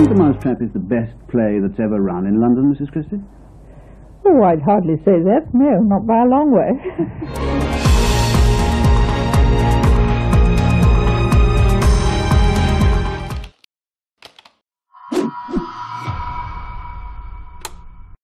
think The Mousetrap is the best play that's ever run in London, Mrs. Christie? Oh, I'd hardly say that. No, not by a long way.